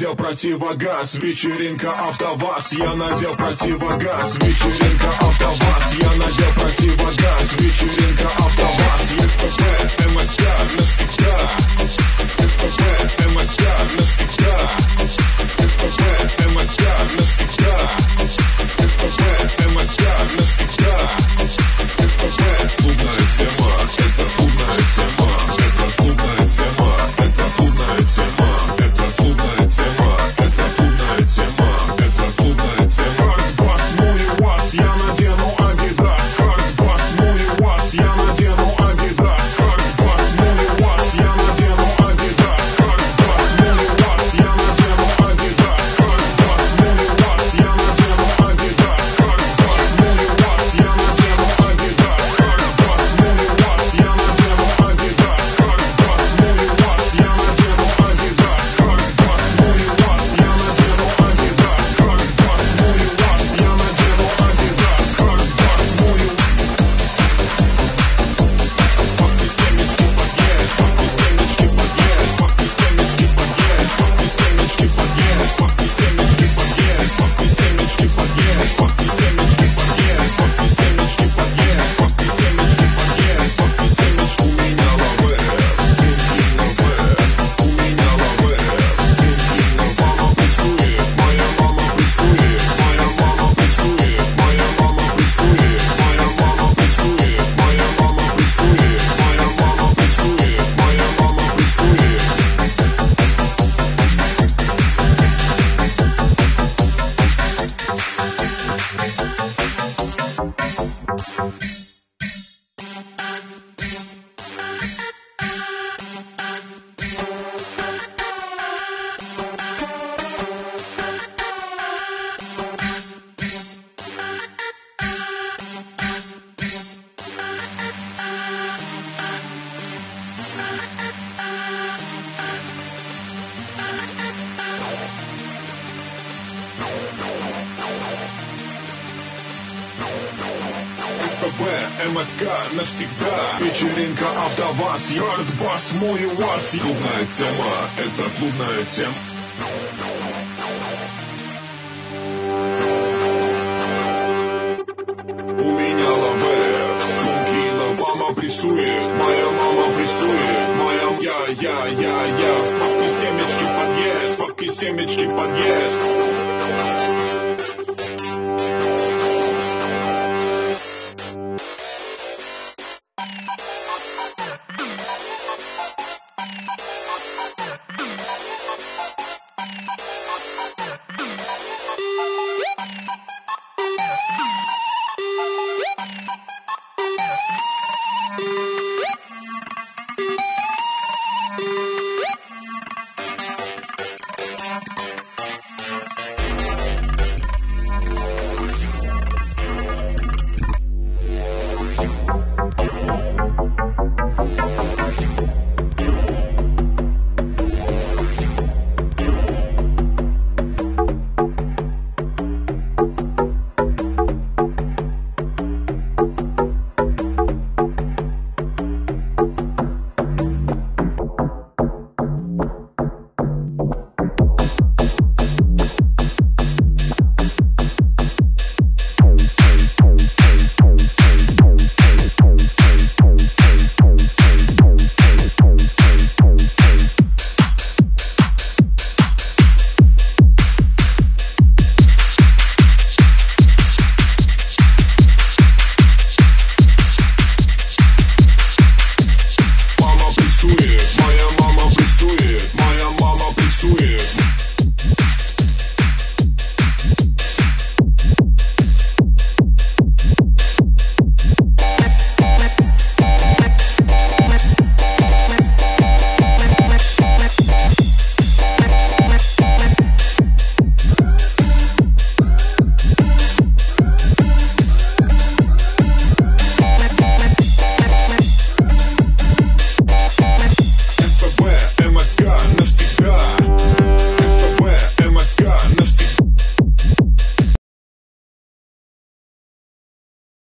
надел противогаз, вечеринка автоваз, я надел противогаз, вечеринка автоваз, я надел противогаз, вечеринка автоваз. СТБ, МСК навсегда. Вечеринка Автоваз, Ярдбас мой вас Клубная тема, это клубная тема. У меня лаве, сумки лавама прессует Моя мама прессует, моя я, я, я, я. В папке семечки подъезд, в папке семечки подъезд.